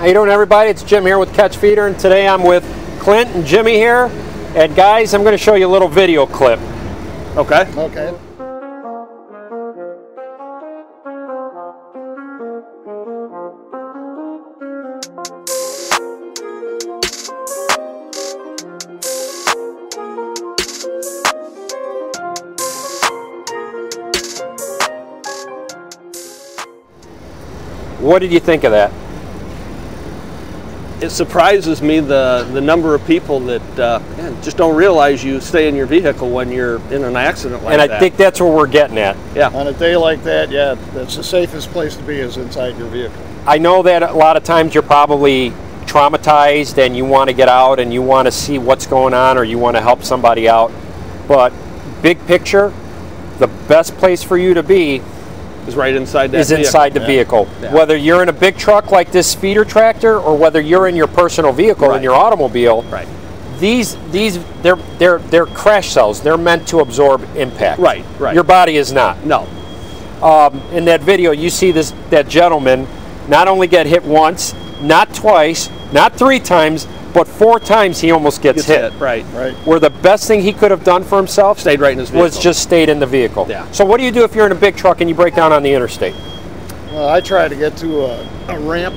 How you doing, everybody? It's Jim here with Catch Feeder, and today I'm with Clint and Jimmy here. And guys, I'm going to show you a little video clip. Okay. Okay. What did you think of that? It surprises me the, the number of people that uh, yeah, just don't realize you stay in your vehicle when you're in an accident like that. and I that. think that's where we're getting at. yeah. On a day like that, yeah, that's the safest place to be is inside your vehicle. I know that a lot of times you're probably traumatized and you want to get out and you want to see what's going on or you want to help somebody out. But big picture, the best place for you to be is right inside that is vehicle. inside the Yeah. vehicle. Yeah. Whether you're in a big truck like this speeder tractor or whether you're in your personal vehicle in your automobile, Right. these these they're they're they're crash cells. They're meant to absorb impact. Right, right. Your body is not. No. Um, in that video, you see this that gentleman not only get hit once, not twice, not three times, but four times he almost gets Gets hit. hit. Right. Right. Where the best thing he could have done for himself Stayed right in his vehicle. was just stayed in the vehicle. Yeah. So what do you do if you're in a big truck and you break down on the interstate? Well, I try to get to a, a ramp,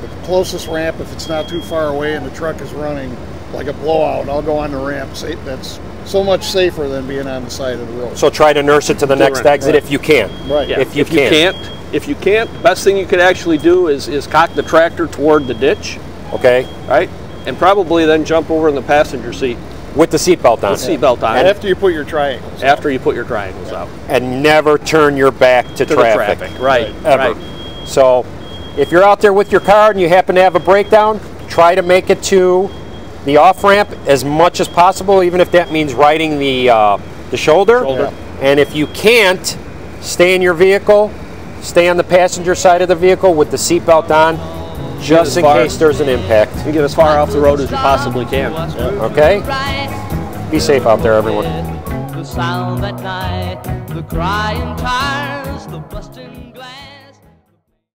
the closest ramp, if it's not too far away and the truck is running like a blowout, I'll go on the ramp. That's so much safer than being on the side of the road. So try to nurse it to the next Right. exit if you can. Right. Yeah. If you if can. you can't, if you can't, the best thing you could actually do is, is cock the tractor toward the ditch, Okay. right? And probably then jump over in the passenger seat With the seatbelt on. with seatbelt on And After you put your triangles. after you put your triangles out. And never turn your back to, To traffic. the traffic. Right. Ever. Right. So if you're out there with your car and you happen to have a breakdown, try to make it to the off ramp as much as possible, even if that means riding the uh, the shoulder. Shoulder. And if you can't, stay in your vehicle, stay on the passenger side of the vehicle with the seatbelt on, just in far- case there's an impact. You get as far off the road as you possibly can. Okay? Be safe out there, everyone. The sound at night, the crying tires, the busting glass.